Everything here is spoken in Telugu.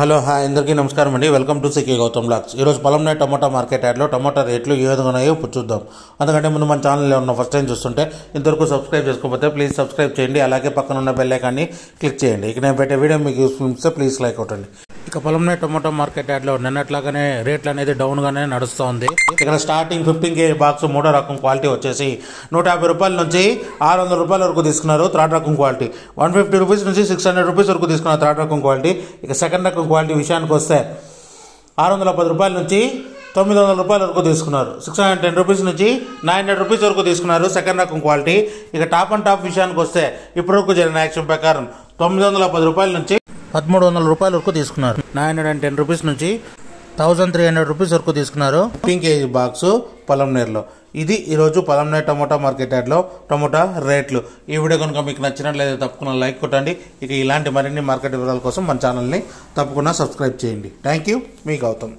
హలో హాయ్ అందరికీ నమస్కారం అండి. Welcome to CK Gautam blogs. ఈరోజు పొలంనే టమాటా మార్కెట్ యాడ్లో టమాటా రేట్లు ఏ విధంగా ఉన్నాయో చూద్దాం. అందుకంటే ముందు మన ఛానల్లో ఉన్న ఫస్ట్ టైం చూస్తుంటే ఇంతవరకు సబ్స్క్రైబ్ చేసుకోకపోతే ప్లీజ్ సబ్స్క్రైబ్ చేయండి. అలాగే పక్కన ఉన్న బెల్లైకాన్ని క్లిక్ చేయండి. ఇక నేను పెట్టే వీడియో మీకు యూస్ఫుల్ ఇస్తే ప్లీజ్ లైక్ అవుతండి ఇక పొలంనే టొమాటో మార్కెట్ యాడ్లో నిన్నట్లాగానే రేట్లు అనేది డౌన్గానే నడుస్తోంది. ఇక్కడ స్టార్టింగ్ ఫిఫ్టీన్ కే బాక్స్ మూడో రకం క్వాలిటీ వచ్చేసి నూట యాభై రూపాయల నుంచి ఆరు వందల రూపాయల వరకు తీసుకున్నారు థర్డ్ రకం క్వాలిటీ. వన్ ఫిఫ్టీ రూపీస్ నుంచి సిక్స్ హండ్రెడ్ రూపీస్ వరకు తీసుకున్నారు థర్డ్ రకం క్వాలిటీ. ఇక సెకండ్ రకం క్వాలిటీ విషయానికి వస్తే ఆరు వందల పది రూపాయల నుంచి తొమ్మిది వందల రూపాయల వరకు తీసుకున్నారు. సిక్స్ హండ్రెడ్ టెన్ రూపీస్ నుంచి నైన్ హండ్రెడ్ రూపీస్ వరకు తీసుకున్నారు సెకండ్ రకం క్వాలిటీ. ఇక టాప్ అండ్ టాప్ విషయానికి వస్తే ఇప్పటివరకు జరిగిన యాక్షన్ ప్రకారం తొమ్మిది వందల పది రూపాయల నుంచి పదమూడు వందల రూపాయల వరకు తీసుకున్నారు. Nine hundred and ten rupees నుంచి థౌజండ్ త్రీ హండ్రెడ్ రూపీస్ వరకు తీసుకున్నారు. పింక్ కేజీ బాక్స్ పొలంనేరులో ఇది ఈరోజు పొలంనేరు టమోటా మార్కెట్ యార్డ్లో టమోటా రేట్లు. ఈ వీడియో కనుక మీకు నచ్చినట్లయితే తప్పకుండా లైక్ కొట్టండి. ఇక ఇలాంటి మరిన్ని మార్కెట్ వివరాల కోసం మన ఛానల్ని తప్పకుండా సబ్స్క్రైబ్ చేయండి. Thank you. మీ గౌతమ్.